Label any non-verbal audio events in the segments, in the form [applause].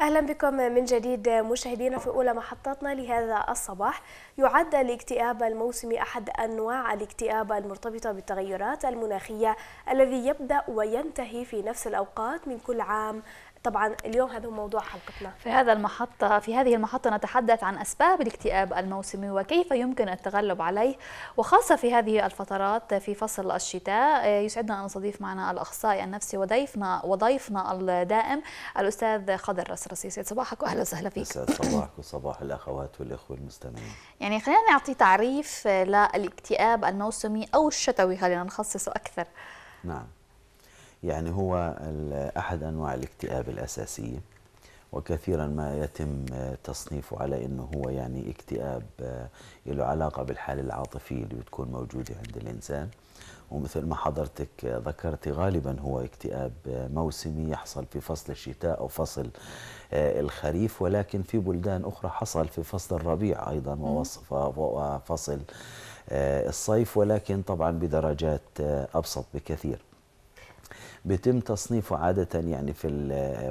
أهلا بكم من جديد مشاهدينا في أولى محطاتنا لهذا الصباح. يعد الاكتئاب الموسمي أحد أنواع الاكتئاب المرتبطة بالتغيرات المناخية الذي يبدأ وينتهي في نفس الأوقات من كل عام. طبعا اليوم هذا هو موضوع حلقتنا. في هذا المحطة في هذه المحطة نتحدث عن أسباب الاكتئاب الموسمي وكيف يمكن التغلب عليه وخاصة في هذه الفترات في فصل الشتاء. يسعدنا أن نستضيف معنا الأخصائي النفسي وضيفنا وضيفنا الدائم الأستاذ خضر رسرسي يسعد صباحك وأهلا وسهلا فيك. صباحك وصباح الأخوات والإخوة المستمعين. يعني خلينا نعطي تعريف للاكتئاب الموسمي أو الشتوي خلينا نخصصه أكثر. نعم. يعني هو أحد أنواع الاكتئاب الأساسية وكثيرا ما يتم تصنيفه على أنه هو يعني اكتئاب له علاقة بالحالة العاطفية اللي بتكون موجودة عند الإنسان. ومثل ما حضرتك ذكرتي غالبا هو اكتئاب موسمي يحصل في فصل الشتاء أو فصل الخريف ولكن في بلدان أخرى حصل في فصل الربيع أيضا وفصل الصيف ولكن طبعا بدرجات أبسط بكثير. بيتم تصنيفه عادة يعني في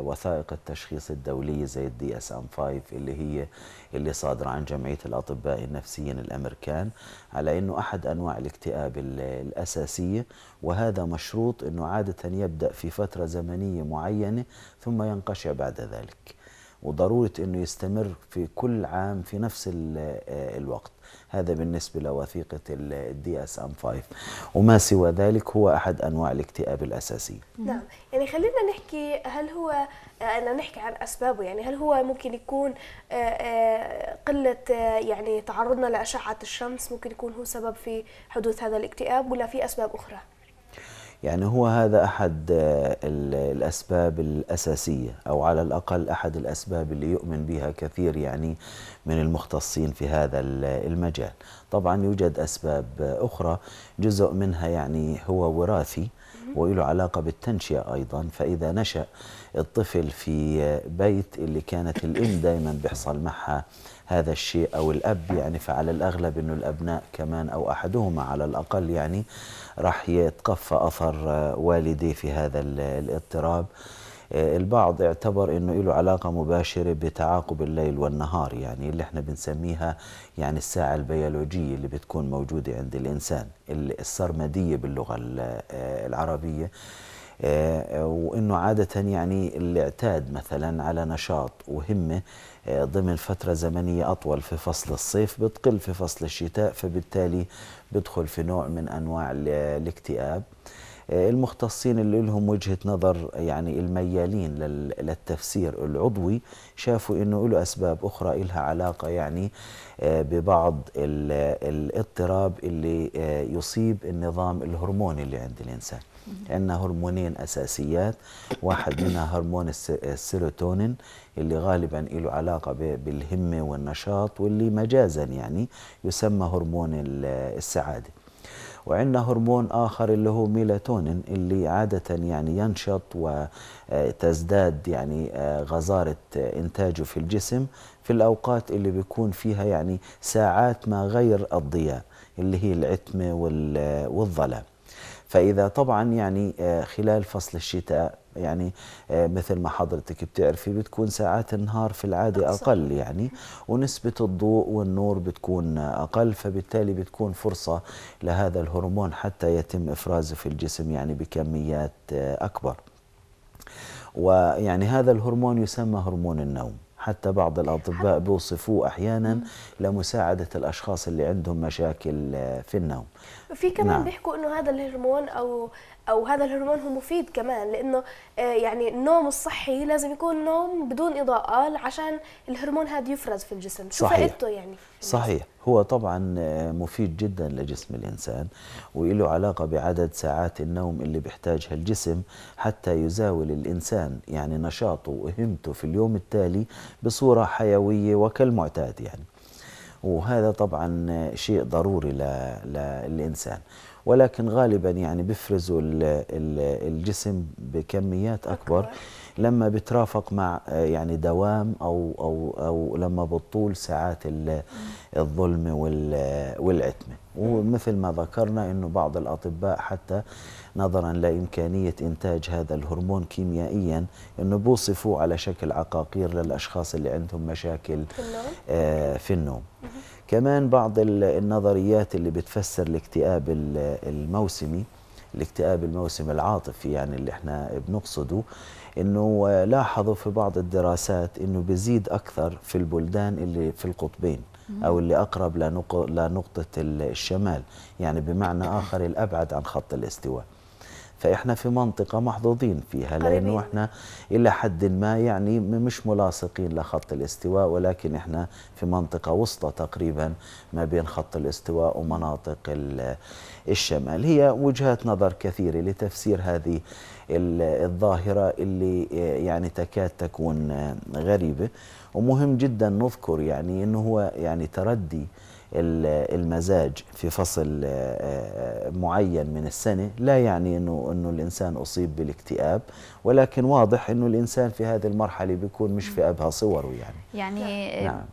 وثائق التشخيص الدولية زي ال DSM 5 اللي هي اللي صادرة عن جمعية الأطباء النفسيين الأمريكان على أنه أحد أنواع الاكتئاب الأساسية. وهذا مشروط أنه عادة يبدأ في فترة زمنية معينة ثم ينقشع بعد ذلك. وضرورة أنه يستمر في كل عام في نفس الوقت. هذا بالنسبة لوثيقة ال DSM 5 وما سوى ذلك هو أحد أنواع الاكتئاب الأساسية نعم. يعني خلينا نحكي هل هو أنا نحكي عن أسبابه. يعني هل هو ممكن يكون قلة يعني تعرضنا لأشعة الشمس ممكن يكون هو سبب في حدوث هذا الاكتئاب ولا في أسباب أخرى؟ يعني هو هذا أحد الأسباب الأساسية أو على الأقل أحد الأسباب اللي يؤمن بها كثير يعني من المختصين في هذا المجال. طبعا يوجد أسباب أخرى جزء منها يعني هو وراثي وله علاقة بالتنشئة أيضا. فإذا نشأ الطفل في بيت اللي كانت الأم دائما بيحصل معها هذا الشيء أو الأب يعني فعلى الأغلب أنه الأبناء كمان أو أحدهما على الأقل يعني راح يتقفى أثر والديه في هذا الاضطراب. البعض اعتبر إنه له علاقة مباشرة بتعاقب الليل والنهار يعني اللي إحنا بنسميها يعني الساعة البيولوجية اللي بتكون موجودة عند الإنسان السرمدية باللغة العربية. وإنه عادة يعني اللي اعتاد مثلا على نشاط وهمة ضمن فترة زمنية أطول في فصل الصيف بتقل في فصل الشتاء فبالتالي بدخل في نوع من أنواع الاكتئاب. المختصين اللي لهم وجهة نظر يعني الميالين للتفسير العضوي شافوا إنه له أسباب أخرى لها علاقة يعني ببعض الاضطراب اللي يصيب النظام الهرموني اللي عند الإنسان. عندنا هرمونين أساسيات واحد منها هرمون السيروتونين اللي غالبا له علاقة بالهمة والنشاط واللي مجازا يعني يسمى هرمون السعادة. وعندنا هرمون آخر اللي هو ميلاتونين اللي عادة يعني ينشط وتزداد يعني غزارة إنتاجه في الجسم في الأوقات اللي بيكون فيها يعني ساعات ما غير الضياء اللي هي العتمة والظلام. فإذا طبعا يعني خلال فصل الشتاء يعني مثل ما حضرتك بتعرفي بتكون ساعات النهار في العادة أقل يعني ونسبة الضوء والنور بتكون أقل فبالتالي بتكون فرصة لهذا الهرمون حتى يتم إفرازه في الجسم يعني بكميات أكبر. ويعني هذا الهرمون يسمى هرمون النوم. حتى بعض الأطباء بيوصفوه أحيانا لمساعدة الأشخاص اللي عندهم مشاكل في النوم. في كمان نعم. بيحكوا إنه هذا الهرمون أو أو هذا الهرمون هو مفيد كمان لإنه يعني النوم الصحي لازم يكون نوم بدون إضاءة عشان الهرمون هذا يفرز في الجسم. شو فائدته يعني صحيح. هو طبعا مفيد جدا لجسم الإنسان وله علاقة بعدد ساعات النوم اللي بيحتاجها الجسم حتى يزاول الإنسان يعني نشاطه وهمته في اليوم التالي بصورة حيوية وكالمعتاد يعني. وهذا طبعا شيء ضروري للإنسان. ولكن غالبا يعني بيفرزوا الجسم بكميات أكبر. لما بترافق مع يعني دوام أو أو أو لما بتطول ساعات الظلم والعتمة. ومثل ما ذكرنا إنه بعض الأطباء حتى نظرا لامكانيه إنتاج هذا الهرمون كيميائيا. انه بوصفوا على شكل عقاقير للأشخاص اللي عندهم مشاكل في النوم, آه في النوم. كمان بعض النظريات اللي بتفسر الاكتئاب الموسمي الاكتئاب الموسمي العاطفي يعني اللي إحنا بنقصده إنه لاحظوا في بعض الدراسات إنه بيزيد أكثر في البلدان اللي في القطبين أو اللي أقرب لنقطة الشمال. يعني بمعنى آخر الأبعد عن خط الاستواء. فإحنا في منطقة محظوظين فيها لأنه إحنا إلى حد ما يعني مش ملاصقين لخط الاستواء ولكن إحنا في منطقة وسطى تقريبا ما بين خط الاستواء ومناطق الشمال. هي وجهات نظر كثيرة لتفسير هذه الظاهرة اللي يعني تكاد تكون غريبة. ومهم جدا نذكر يعني إنه هو يعني تردي المزاج في فصل آه، آه، معين من السنة لا يعني أنه, أنه الإنسان أصيب بالاكتئاب ولكن واضح أنه الإنسان في هذه المرحلة بيكون مش في أبهى صوره يعني. يعني نعم.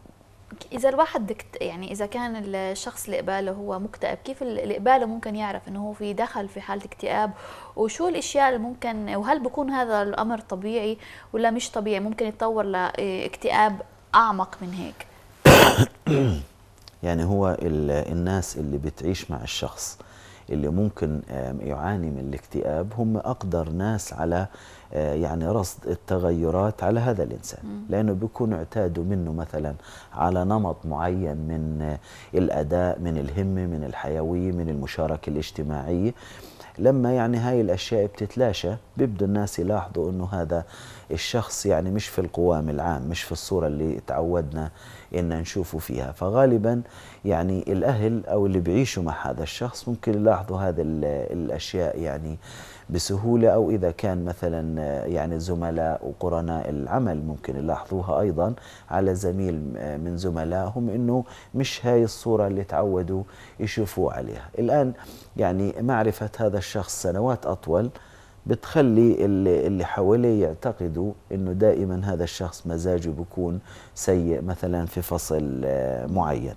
إذا الواحد دكت يعني إذا كان الشخص اللي قباله هو مكتئب كيف اللي قباله ممكن يعرف إنه هو في دخل في حالة اكتئاب؟ وشو الأشياء اللي ممكن وهل بكون هذا الأمر طبيعي ولا مش طبيعي؟ ممكن يتطور لإكتئاب أعمق من هيك؟ [coughs] يعني هو الناس اللي بتعيش مع الشخص اللي ممكن يعاني من الاكتئاب هم أقدر ناس على آه، يعني رصد التغيرات على هذا الإنسان. لأنه بيكونوا اعتادوا منه مثلا على نمط معين من آه، الأداء من الهمة من الحيوية من المشاركة الاجتماعية. لما يعني هاي الأشياء بتتلاشى بيبدوا الناس يلاحظوا أنه هذا الشخص يعني مش في القوام العام مش في الصورة اللي تعودنا إن نشوفه فيها. فغالبا يعني الأهل أو اللي بيعيشوا مع هذا الشخص ممكن يلاحظوا هذه الأشياء يعني بسهولة أو إذا كان مثلا يعني زملاء وقرناء العمل ممكن يلاحظوها أيضا على زميل من زملائهم أنه مش هاي الصورة اللي تعودوا يشوفوا عليها. الآن يعني معرفة هذا الشخص سنوات أطول بتخلي اللي, اللي حواليه يعتقدوا إنه دائما هذا الشخص مزاجه بيكون سيء مثلا في فصل آه، معين.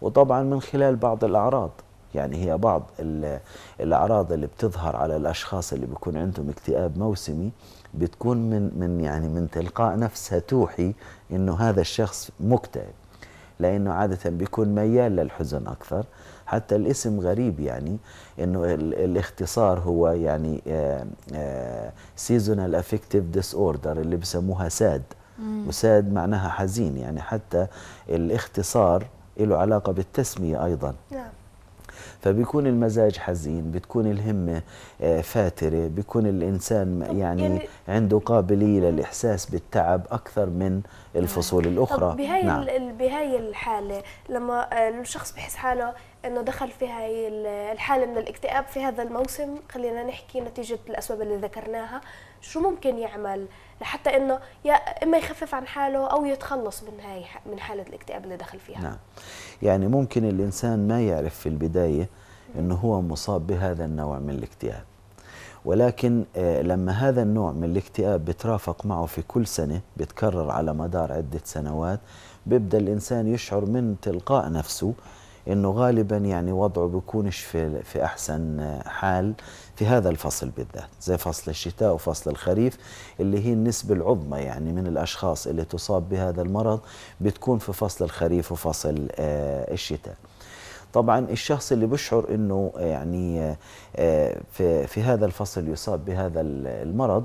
وطبعا من خلال بعض الأعراض يعني هي بعض الأعراض اللي بتظهر على الأشخاص اللي بيكون عندهم اكتئاب موسمي بتكون من من يعني من تلقاء نفسها توحي إنه هذا الشخص مكتئب. لأنه عادة بيكون ميال للحزن أكثر. حتى الاسم غريب يعني إنه الاختصار هو يعني seasonal affective disorder اللي بسموها SAD. و SAD معناها حزين يعني حتى الاختصار له علاقة بالتسمية أيضا. نعم. فبيكون المزاج حزين بتكون الهمة آه، فاترة بيكون الإنسان يعني, يعني عنده قابلية للإحساس بالتعب أكثر من الفصول الأخرى طب بهاي نعم. بهاي الحالة لما آه، الشخص بحس حاله إنه دخل في هاي الحالة من الاكتئاب في هذا الموسم خلينا نحكي نتيجة الأسباب اللي ذكرناها شو ممكن يعمل لحتى إنه يا إما يخفف عن حاله أو يتخلص من هاي من حالة الاكتئاب اللي دخل فيها. نعم. يعني ممكن الإنسان ما يعرف في البداية إنه هو مصاب بهذا النوع من الاكتئاب. ولكن آه، لما هذا النوع من الاكتئاب بترافق معه في كل سنة بتكرر على مدار عدة سنوات بيبدأ الإنسان يشعر من تلقاء نفسه إنه غالبا يعني وضعه بيكونش في في أحسن حال في هذا الفصل بالذات زي فصل الشتاء وفصل الخريف اللي هي النسبة العظمى يعني من الأشخاص اللي تصاب بهذا المرض بتكون في فصل الخريف وفصل آه، الشتاء. طبعا الشخص اللي بيشعر إنه يعني آه، في في هذا الفصل يصاب بهذا المرض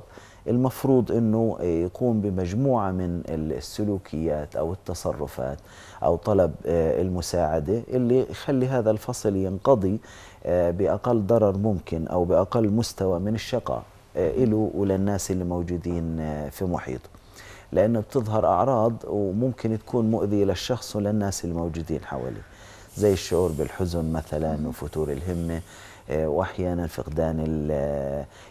المفروض إنه يقوم بمجموعة من السلوكيات أو التصرفات أو طلب آه، المساعدة اللي يخلي هذا الفصل ينقضي آه، بأقل ضرر ممكن أو بأقل مستوى من الشقاء آه، له وللناس اللي موجودين في محيطه لأنه بتظهر أعراض وممكن تكون مؤذية للشخص وللناس الموجودين حواليه. زي الشعور بالحزن مثلا وفتور الهمة آه، واحيانا فقدان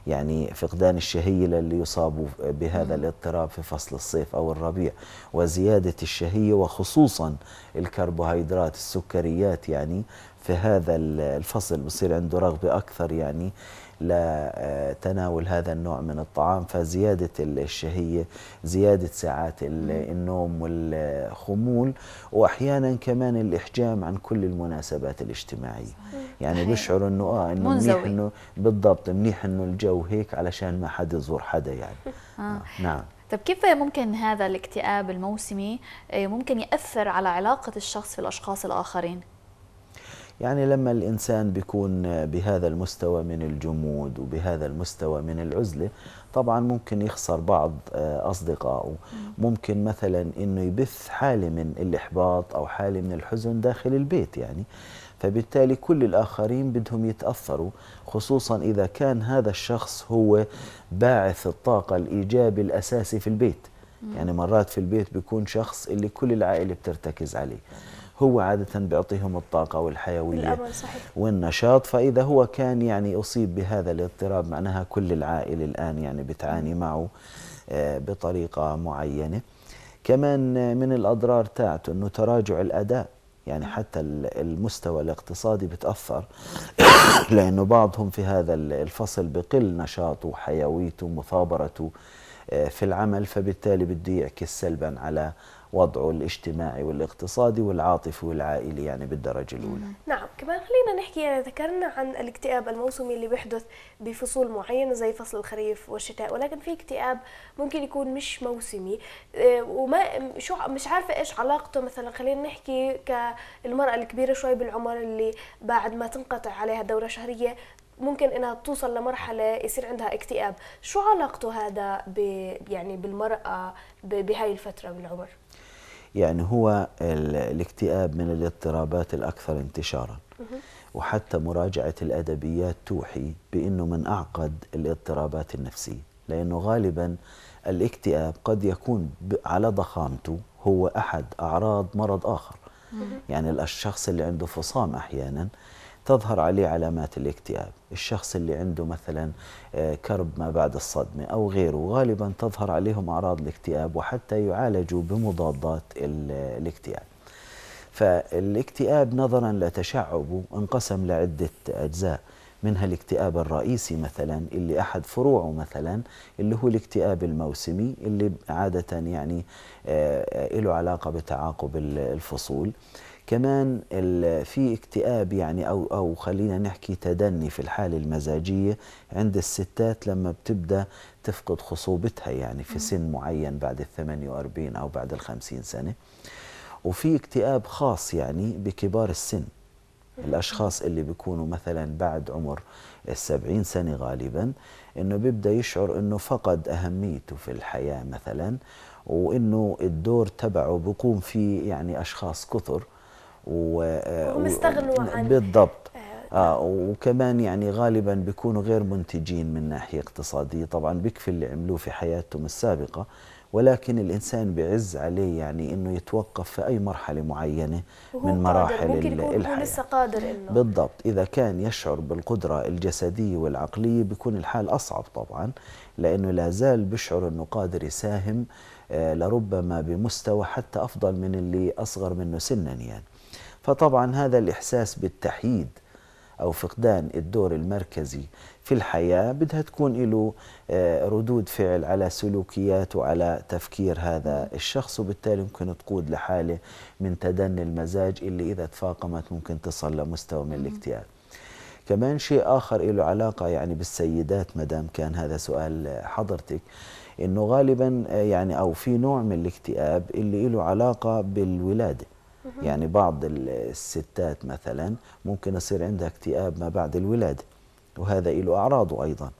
يعني فقدان الشهية للي يصابوا بهذا الاضطراب في فصل الصيف أو الربيع وزيادة الشهية وخصوصا الكربوهيدرات السكريات يعني في هذا الفصل بصير عنده رغبة أكثر يعني لتناول هذا النوع من الطعام فزيادة الشهية زيادة ساعات النوم والخمول وأحيانا كمان الإحجام عن كل المناسبات الاجتماعية يعني بيشعر إنه آه إنه منيح إنه بالضبط منيح إنه الجو هيك علشان ما حد يزور حدا يعني [laughs] آه. آه. نعم طيب كيف ممكن هذا الاكتئاب الموسمي آه، ممكن يأثر على علاقة الشخص في الأشخاص الآخرين؟ يعني لما الإنسان بيكون بهذا المستوى من الجمود وبهذا المستوى من العزلة طبعا ممكن يخسر بعض آه، أصدقائه. ممكن مثلا أنه يبث حالة من الإحباط أو حالة من الحزن داخل البيت يعني. فبالتالي كل الآخرين بدهم يتأثروا خصوصا إذا كان هذا الشخص هو باعث الطاقة الإيجابي الأساسي في البيت. يعني مرات في البيت بيكون شخص اللي كل العائلة بترتكز عليه. هو عادة بيعطيهم الطاقة والحيوية صحيح. والنشاط فإذا هو كان يعني أصيب بهذا الاضطراب معناها كل العائلة الآن يعني بتعاني معه آه، بطريقة معينة. كمان من الأضرار تاعته أنه تراجع الأداء يعني حتى المستوى الاقتصادي بتأثر. [coughs] لأنه بعضهم في هذا الفصل بقل نشاطه وحيويته ومثابرته آه، في العمل فبالتالي بده يعكس سلبا على وضعه الاجتماعي والاقتصادي والعاطفي والعائلي يعني بالدرجة الأولى. نعم. كمان خلينا نحكي يعني ذكرنا عن الاكتئاب الموسمي اللي بيحدث بفصول معينة زي فصل الخريف والشتاء ولكن في اكتئاب ممكن يكون مش موسمي. آه، وما شو مش عارفة إيش علاقته مثلا خلينا نحكي كالمرأة الكبيرة شوي بالعمر اللي بعد ما تنقطع عليها دورة شهرية ممكن إنها توصل لمرحلة يصير عندها اكتئاب. شو علاقته هذا ب يعني بالمرأة بهاي الفترة بالعمر؟ يعني هو الاكتئاب من الاضطرابات الأكثر انتشارا. وحتى مراجعة الأدبيات توحي بأنه من أعقد الاضطرابات النفسية لأنه غالبا الاكتئاب قد يكون على ضخامته هو أحد أعراض مرض آخر. يعني الشخص اللي عنده فصام أحيانا تظهر عليه علامات الاكتئاب. الشخص اللي عنده مثلا آه، كرب ما بعد الصدمة أو غيره غالبا تظهر عليهم أعراض الاكتئاب وحتى يعالجوا بمضادات الاكتئاب. فالاكتئاب نظرا لتشعبه انقسم لعدة أجزاء. منها الاكتئاب الرئيسي مثلا اللي أحد فروعه مثلا اللي هو الاكتئاب الموسمي اللي عادة يعني آه، آه، له علاقة بتعاقب الفصول. كمان في اكتئاب يعني أو أو خلينا نحكي تدني في الحالة المزاجية عند الستات لما بتبدأ تفقد خصوبتها يعني في سن معين بعد ال 48 أو بعد ال 50 سنة. وفي اكتئاب خاص يعني بكبار السن. الأشخاص اللي بيكونوا مثلا بعد عمر السبعين سنة غالبا إنه بيبدأ يشعر إنه فقد أهميته في الحياة مثلا وإنه الدور تبعه بقوم فيه يعني أشخاص كثر. وهم استغنوا عن بالضبط. آه،, آه وكمان يعني غالبا بيكونوا غير منتجين من ناحية اقتصادية. طبعا بيكفي اللي عملوه في حياتهم السابقة ولكن الإنسان بعز عليه يعني أنه يتوقف في أي مرحلة معينة من مراحل ممكن يكون الحياة. لسه قادر إنه. بالضبط. إذا كان يشعر بالقدرة الجسدية والعقلية بيكون الحال أصعب طبعا لأنه لا زال بيشعر أنه قادر يساهم آه لربما بمستوى حتى أفضل من اللي أصغر منه سنا يعني. فطبعا هذا الإحساس بالتحييد أو فقدان الدور المركزي في الحياة بدها تكون له آه، ردود فعل على سلوكيات وعلى تفكير هذا الشخص وبالتالي ممكن تقود لحالة من تدني المزاج اللي إذا تفاقمت ممكن تصل لمستوى من الاكتئاب. كمان شيء آخر له علاقة يعني بالسيدات مدام كان هذا سؤال حضرتك إنه غالبا آه، يعني أو في نوع من الاكتئاب اللي له علاقة بالولادة. يعني بعض الستات مثلا ممكن يصير عندها اكتئاب ما بعد الولادة وهذا له أعراضه أيضا.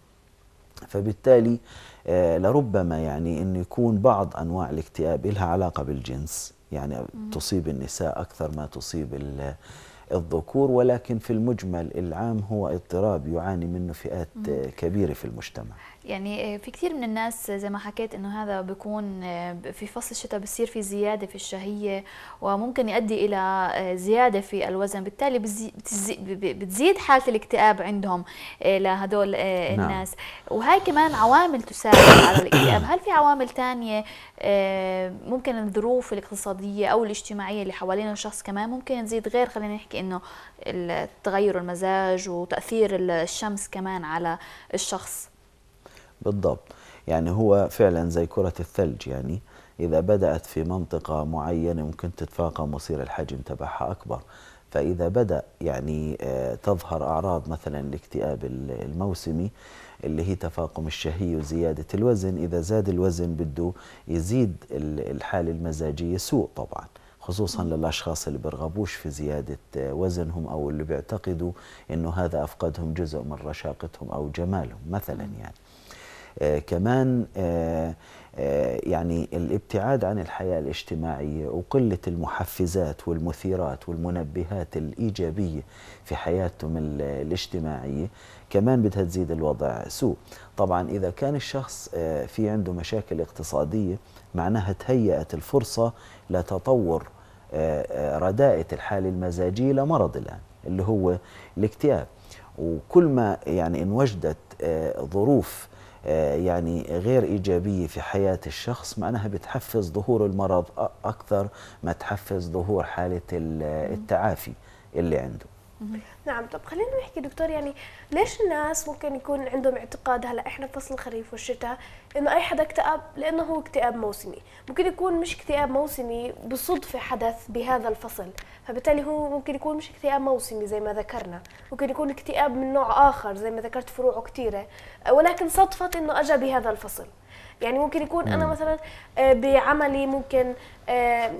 فبالتالي آه لربما يعني أنه يكون بعض أنواع الاكتئاب لها علاقة بالجنس يعني تصيب النساء أكثر ما تصيب الذكور ولكن في المجمل العام هو اضطراب يعاني منه فئات كبيرة في المجتمع. يعني آه، في كثير من الناس زي ما حكيت إنه هذا بيكون آه، في فصل الشتاء بصير في زيادة في الشهية وممكن يؤدي إلى آه، زيادة في الوزن بالتالي بتزيد حالة الاكتئاب عندهم لهدول نعم. الناس نعم. وهي كمان عوامل تساعد على الاكتئاب هل في عوامل ثانية ممكن الظروف الاقتصادية أو الاجتماعية اللي حوالين الشخص كمان ممكن تزيد غير خلينا نحكي إنه تغير المزاج وتأثير الشمس كمان على الشخص بالضبط. يعني هو فعلا زي كرة الثلج يعني إذا بدأت في منطقة معينة ممكن تتفاقم ويصير الحجم تبعها أكبر. فإذا بدأ يعني آه، تظهر أعراض مثلا الاكتئاب الموسمي اللي هي تفاقم الشهية وزيادة الوزن إذا زاد الوزن بده يزيد الحالة المزاجية سوء طبعا خصوصا للأشخاص اللي بيرغبوش في زيادة آه، وزنهم أو اللي بيعتقدوا أنه هذا أفقدهم جزء من رشاقتهم أو جمالهم مثلا يعني. كمان آه، آه، يعني الابتعاد عن الحياة الاجتماعية وقلة المحفزات والمثيرات والمنبهات الإيجابية في حياتهم الاجتماعية كمان بدها تزيد الوضع. سوء طبعا إذا كان الشخص في عنده مشاكل اقتصادية معناها تهيأت الفرصة لتطور رداءة الحالة المزاجية لمرض الآن اللي هو الاكتئاب. وكل ما يعني إن وجدت ظروف آه، يعني غير إيجابية في حياة الشخص معناها بتحفز ظهور المرض أكثر ما تحفز ظهور حالة التعافي اللي عنده. نعم طب خلينا نحكي دكتور يعني ليش الناس ممكن يكون عندهم اعتقاد هلا إحنا فصل الخريف والشتاء إنه أي حدا اكتئب لأنه هو اكتئاب موسمي. ممكن يكون مش اكتئاب موسمي بالصدفه حدث بهذا الفصل فبالتالي هو ممكن يكون مش اكتئاب موسمي زي ما ذكرنا. ممكن يكون اكتئاب من نوع آخر زي ما ذكرت فروعه كثيره ولكن صدفت إنه اجى بهذا الفصل. يعني ممكن يكون أنا مثلا آه، بعملي ممكن آه،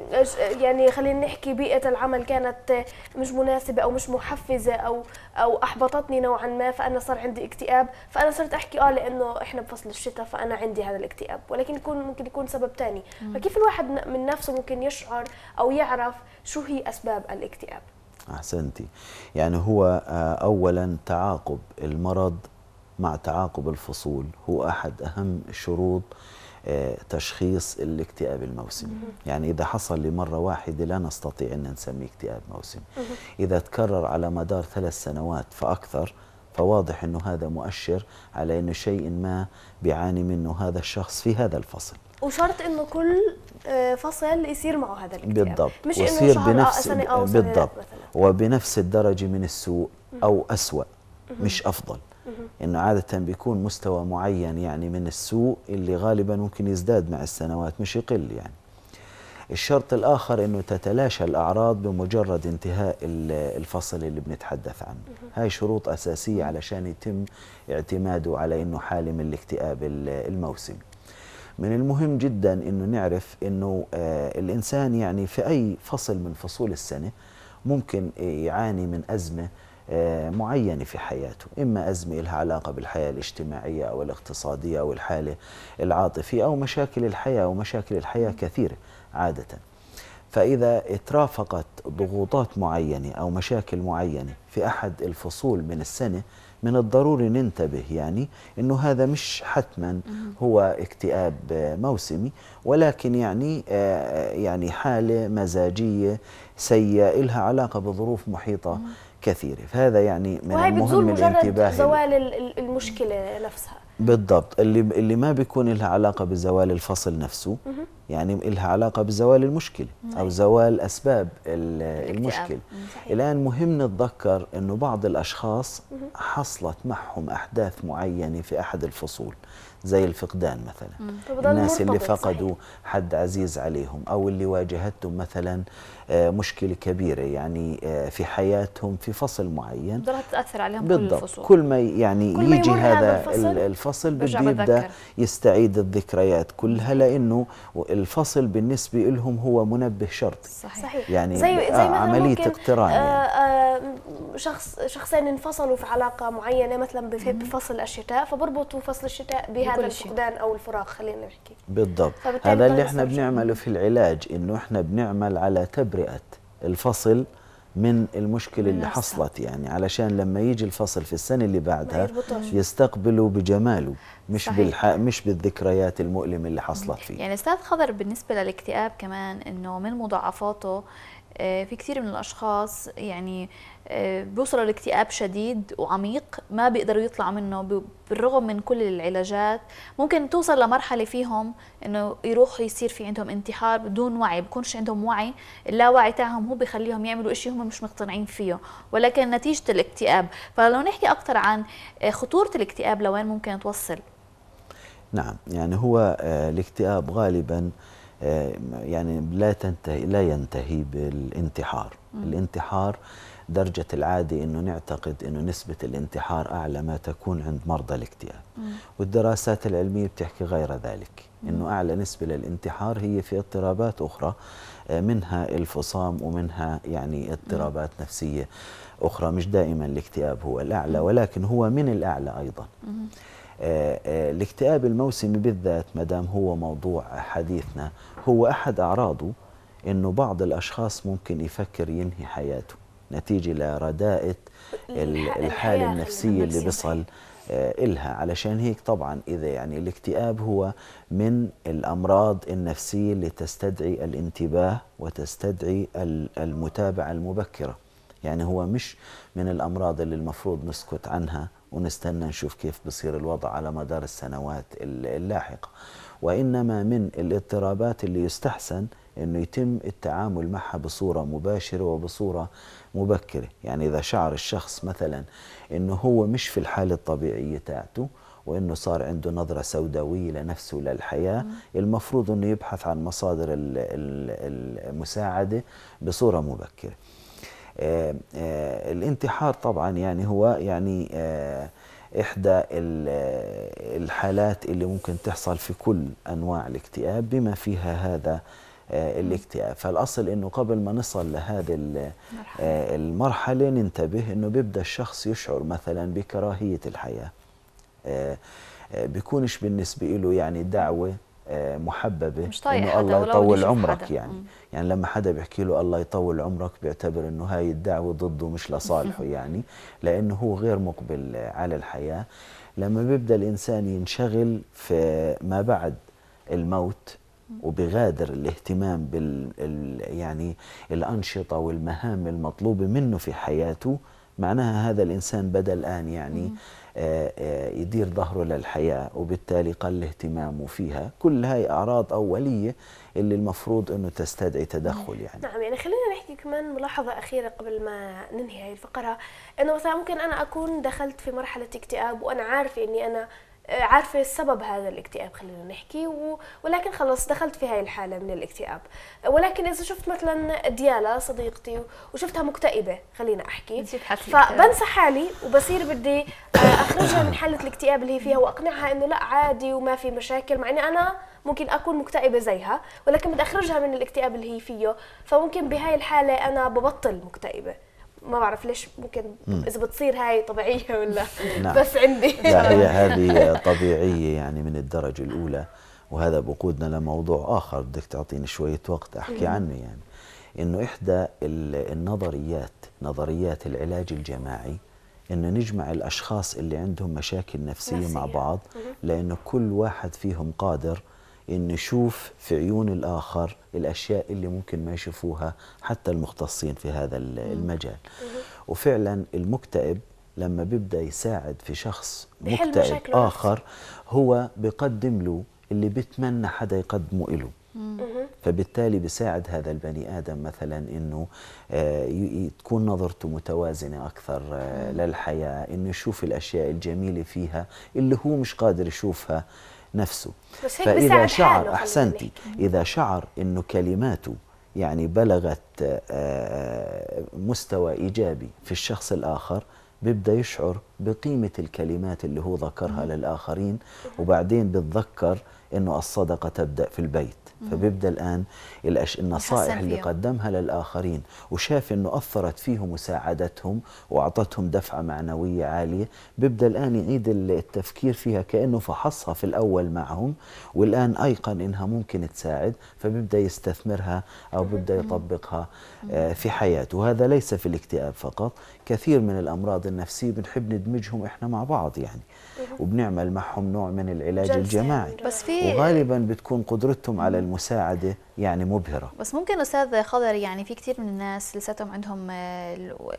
يعني خلينا نحكي بيئة العمل كانت آه، مش مناسبة أو مش محفزة أو أو أحبطتني نوعا ما فأنا صار عندي اكتئاب فأنا صرت أحكي آه لأنه إحنا بفصل الشتاء فأنا عندي هذا الاكتئاب ولكن يكون ممكن يكون سبب ثاني فكيف الواحد من نفسه ممكن يشعر أو يعرف شو هي أسباب الاكتئاب؟ أحسنتي. يعني هو اولا تعاقب المرض مع تعاقب الفصول هو أحد أهم شروط آه، تشخيص الاكتئاب الموسمي. يعني إذا حصل لمرة واحدة لا نستطيع أن نسميه اكتئاب موسمي. إذا تكرر على مدار ثلاث سنوات فأكثر فواضح أنه هذا مؤشر على أنه شيء ما بيعاني منه هذا الشخص في هذا الفصل. وشرط إنه كل آه، فصل يصير معه هذا الاكتئاب. بالضبط. مش إنه شهر بنفس سنة أو بالضبط. وبنفس الدرجة من السوء أو أسوأ. مش أفضل. إنه عادة بيكون مستوى معين يعني من السوء اللي غالبا ممكن يزداد مع السنوات مش يقل يعني. الشرط الآخر أنه تتلاشى الأعراض بمجرد انتهاء الفصل اللي بنتحدث عنه. هاي شروط أساسية علشان يتم اعتماده على أنه حالة من الاكتئاب الموسمي من المهم جدا أنه نعرف أنه آه الإنسان يعني في أي فصل من فصول السنة ممكن يعاني من أزمة معينة في حياته إما أزمة لها علاقة بالحياة الاجتماعية أو الاقتصادية أو الحالة العاطفية أو مشاكل الحياة ومشاكل الحياة كثيرة عادة. فإذا ترافقت ضغوطات معينة أو مشاكل معينة في أحد الفصول من السنة من الضروري ننتبه يعني إنه هذا مش حتما هو اكتئاب موسمي ولكن يعني آه، يعني حالة مزاجية سيئة لها علاقة بظروف محيطة كثيرة. فهذا يعني من المهم الانتباه زوال المشكلة نفسها. بالضبط. اللي اللي ما بيكون لها علاقة بزوال الفصل نفسه يعني لها علاقة بزوال المشكلة أو زوال أسباب المشكلة. الآن مهم نتذكر أنه بعض الأشخاص حصلت معهم أحداث معينة في أحد الفصول زي الفقدان مثلا. الناس اللي فقدوا صحيح. حد عزيز عليهم أو اللي واجهتهم مثلا آه، مشكلة كبيرة يعني آه، في حياتهم في فصل معين. ضلت تأثر عليهم بالضبط. كل الفصول. كل ما يعني كل يجي ما هذا الفصل, الفصل بده يبدأ يستعيد الذكريات كلها لأنه الفصل بالنسبة لهم هو منبه شرطي. صحيح. يعني زي زي آه عملية اقتران يعني. آه شخص شخصين انفصلوا في علاقة معينة مثلا بفصل الشتاء فبربطوا فصل الشتاء بهذا الفقدان أو الفراغ خلينا نحكي. بالضبط. هذا اللي إحنا بنعمله في العلاج إنه إحنا بنعمل على تبرئة الفصل من المشكلة اللي. حصلت يعني علشان لما يجي الفصل في السنة اللي بعدها. يستقبلوا بجماله مش صحيح. بالح... مش بالذكريات المؤلمة اللي حصلت فيه يعني أستاذ خضر بالنسبة للاكتئاب كمان إنه من مضاعفاته في كثير من الأشخاص يعني آه، بيوصلوا لاكتئاب شديد وعميق ما بيقدروا يطلعوا منه بالرغم من كل العلاجات. ممكن توصل لمرحلة فيهم إنه يروحوا يصير في عندهم انتحار بدون وعي بكونش عندهم وعي. اللاوعي تاعهم هو بيخليهم يعملوا شيء هم مش مقتنعين فيه ولكن نتيجة الاكتئاب. فلو نحكي أكثر عن آه، خطورة الاكتئاب لوين ممكن توصل؟ نعم يعني هو آه، الاكتئاب غالبا آه، يعني لا تنتهي لا ينتهي بالانتحار. الانتحار درجة العادة أنه نعتقد أنه نسبة الانتحار أعلى ما تكون عند مرضى الاكتئاب. والدراسات العلمية بتحكي غير ذلك أنه أعلى نسبة للانتحار هي في اضطرابات أخرى آه، منها الفصام ومنها يعني اضطرابات نفسية أخرى مش دائما الاكتئاب هو الأعلى ولكن هو من الأعلى أيضا. آه، آه، الاكتئاب الموسمي بالذات ما دام هو موضوع حديثنا هو أحد أعراضه إنه بعض الأشخاص ممكن يفكر ينهي حياته نتيجة الح- الحالة النفسية اللي بيصل آه، إلها. علشان هيك طبعا إذا يعني الاكتئاب هو من الأمراض النفسية اللي تستدعي الانتباه وتستدعي ال- المتابعة المبكرة. يعني هو مش من الأمراض اللي المفروض نسكت عنها. ونستنى نشوف كيف بصير الوضع على مدار السنوات ال- اللاحقة. وإنما من الاضطرابات اللي يستحسن أنه يتم التعامل معها بصورة مباشرة وبصورة مبكرة. يعني إذا شعر الشخص مثلا أنه هو مش في الحالة الطبيعية تاعته وإنه صار عنده نظرة سوداوية لنفسه وللحياة المفروض إنه يبحث عن مصادر ال- ال- المساعدة بصورة مبكرة. الانتحار طبعا يعني هو يعني آه، آه، الحالات اللي ممكن تحصل في كل أنواع الاكتئاب بما فيها هذا آه، الاكتئاب. فالأصل إنه قبل ما نصل لهذه ال- آه، المرحلة ننتبه إنه بيبدأ الشخص يشعر مثلا بكراهية الحياة. آه، آه، بيكونش بالنسبة له يعني دعوة آه، محببة مش طايق إنه الله يطول عمرك حدا. يعني مم. يعني لما حدا بيحكي له الله يطول عمرك بيعتبر إنه هاي الدعوة ضده مش لصالحه [laughs] يعني لأنه هو غير مقبل على الحياة لما بيبدأ الإنسان ينشغل في ما بعد الموت وبغادر الاهتمام بال ال- يعني الأنشطة والمهام المطلوبة منه في حياته معناها هذا الإنسان بدأ الآن يعني آه، يدير ظهره للحياة وبالتالي قل اهتمامه فيها. كل هاي أعراض اوليه اللي المفروض إنه تستدعي تدخل يعني. نعم يعني خلينا نحكي كمان ملاحظة أخيرة قبل ما ننهي هاي الفقرة. إنه مثلا ممكن أنا أكون دخلت في مرحلة اكتئاب وأنا عارفة إني أنا عارفة سبب هذا الاكتئاب خلينا نحكي و... ولكن خلص دخلت في هاي الحالة من الاكتئاب. ولكن إذا شفت مثلا ديالا صديقتي وشفتها مكتئبة خلينا الاكتئاب. فبنسى حالي وبصير بدي آه، أخرجها من حالة الاكتئاب اللي هي فيها وأقنعها إنه لا عادي وما في مشاكل مع إني أنا ممكن أكون مكتئبة زيها ولكن بدي أخرجها من الاكتئاب اللي هي فيه. فممكن بهاي الحالة أنا ببطل مكتئبة. ما بعرف ليش ممكن إذا بتصير هاي طبيعية ولا [laughs] نعم. بس عندي. لا هي [laughs] هذه طبيعية يعني من الدرجة الأولى وهذا بقودنا لموضوع آخر. بدك تعطيني شوية وقت أحكي عنه يعني. إنه إحدى ال- النظريات نظريات العلاج الجماعي إنه نجمع الأشخاص اللي عندهم مشاكل نفسية, مع. بعض لأنه كل واحد فيهم قادر إنه يشوف في عيون الآخر الأشياء اللي ممكن ما يشوفوها حتى المختصين في هذا ال- المجال. وفعلا المكتئب لما بيبدأ يساعد في شخص مكتئب آخر هو بيقدم له اللي بيتمنى حدا يقدمه له فبالتالي بيساعد هذا البني آدم مثلا أنه آه، تكون نظرته متوازنة أكثر آه، للحياة أنه يشوف الأشياء الجميلة فيها اللي هو مش قادر يشوفها نفسه. بس هيك فإذا حاله، شعر أحسنتي. إذا شعر أنه كلماته يعني بلغت آه، مستوى إيجابي في الشخص الآخر بيبدأ يشعر بقيمة الكلمات اللي هو ذكرها للآخرين. وبعدين بتذكر إنه الصدقة تبدأ في البيت. فبيبدأ الآن الأش... النصائح اللي. قدمها للآخرين. وشاف إنه أثرت فيهم وساعدتهم وأعطتهم دفعة معنوية عالية. بيبدأ الآن يعيد التفكير فيها كأنه فحصها في الأول معهم. والآن أيقن إنها ممكن تساعد. فبيبدأ يستثمرها أو بيبدأ يطبقها آه، في حياته. وهذا ليس في الاكتئاب فقط. كثير من الامراض النفسيه بنحب ندمجهم إحنا مع بعض يعني وبنعمل معهم نوع من العلاج الجماعي يعني. بس في وغالبا بتكون قدرتهم على المساعده يعني مبهره بس ممكن أستاذ خضر يعني في كثير من الناس لساتهم عندهم آه، الو-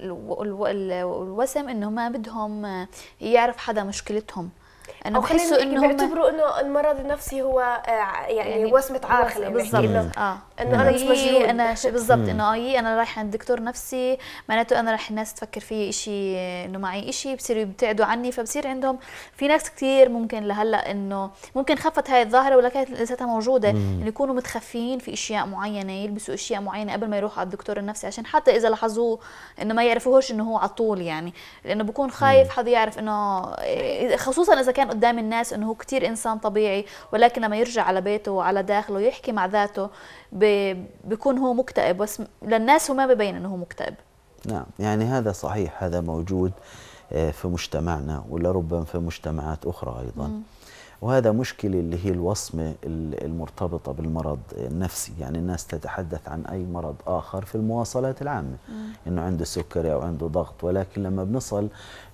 الو- الو- الو- الوسم انه ما بدهم آه، يعرف حدا مشكلتهم انه بحسوا نحكي إنه هم بيعتبروا إنه المرض النفسي هو آه، يعني, يعني وسمة عار خلينا نحكي بالضبط. انه آه. إنه أنا مش يي مجنون. أنا بالضبط إنه يي أنا رايح عند دكتور نفسي معناته أنا راح الناس تفكر في شيء إنه معي شيء بصيروا يبتعدوا عني فبصير عندهم في ناس كثير ممكن لهلأ إنه ممكن خفت هاي الظاهرة ولكن لساتها موجودة. إنه يكونوا متخفيين في إشياء معينة يلبسوا إشياء معينة قبل ما يروحوا على الدكتور النفسي عشان حتى إذا لاحظوه إنه ما يعرفوهوش إنه هو على طول يعني. لأنه بكون خايف حدا يعرف إنه إيه، خصوصا إذا كان قدام الناس إنه هو كثير إنسان طبيعي ولكن لما يرجع على بيته وعلى داخله يحكي مع ذاته بيكون هو مكتئب بس للناس هو ما ببين إنه هو مكتئب. نعم يعني هذا صحيح هذا موجود آه، في مجتمعنا ولربما في مجتمعات أخرى أيضا. وهذا مشكلة اللي هي الوصمة ال- المرتبطة بالمرض النفسي. يعني الناس تتحدث عن أي مرض آخر في المواصلات العامة. إنه عنده سكري أو عنده ضغط. ولكن لما بنصل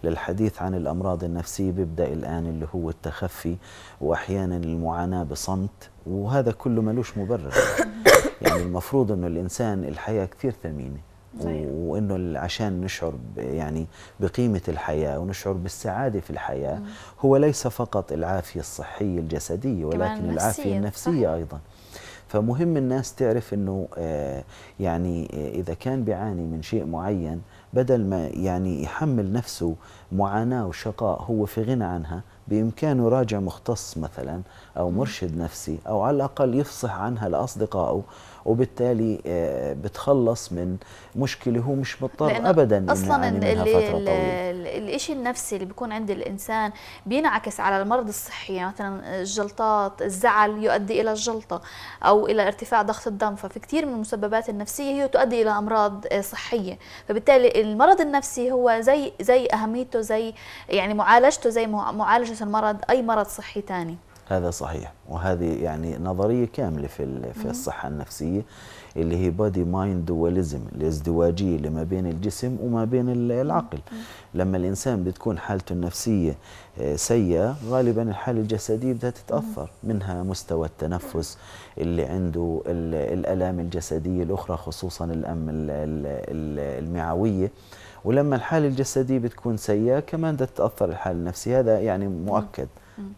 للحديث عن الأمراض النفسية بيبدأ الآن اللي هو التخفي وأحيانا المعاناة بصمت. وهذا كله ملوش مبرر. [coughs] يعني المفروض إنه الإنسان الحياة كثير ثمينة. وإنه عشان نشعر يعني بقيمة الحياة ونشعر بالسعادة في الحياة هو ليس فقط العافية الصحية الجسدية ولكن العافية النفسية صحيح. أيضا. فمهم الناس تعرف إنه آه، يعني آه، إذا كان بيعاني من شيء معين بدل ما يعني يحمل نفسه معاناة وشقاء هو في غنى عنها. بإمكانه يراجع مختص مثلا أو مرشد نفسي أو على الأقل يفصح عنها لأصدقائه. وبالتالي آه، بتخلص من مشكلة هو مش مضطر ابدا إنه أصلا يعاني ال- منها ال- فترة ال- طويلة. ال- الإشي النفسي اللي بيكون عند الإنسان بينعكس على المرض الصحي يعني مثلا الجلطات الزعل يؤدي إلى الجلطة أو إلى ارتفاع ضغط الدم. ففي كثير من المسببات النفسية هي تؤدي إلى أمراض آه، صحية. فبالتالي المرض النفسي هو زي زي أهميته زي يعني معالجته زي مع- معالجة المرض أي مرض صحي ثاني هذا صحيح. وهذه يعني نظرية كاملة في في الصحة النفسية اللي هي body mind dualism الازدواجية اللي ما بين الجسم وما بين ال- العقل. لما الإنسان بتكون حالته النفسية آه، سيئة غالبا الحالة الجسدية بدها تتأثر منها مستوى التنفس اللي عنده ال- الألام الجسدية الأخرى خصوصا الأم ال- ال- ال- المعوية. ولما الحالة الجسدية بتكون سيئة كمان بدها تتأثر الحالة النفسية. هذا يعني مؤكد.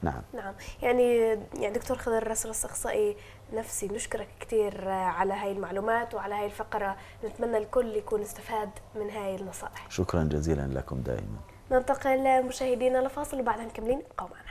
نعم. نعم. يعني يعني دكتور خضر رسرس أخصائي نفسي نشكرك كثير على هاي المعلومات وعلى هاي الفقرة. نتمنى الكل يكون استفاد من هاي النصائح. شكرا جزيلا لكم دائما. ننتقل مشاهدينا لفاصل وبعدها مكملين ابقوا معنا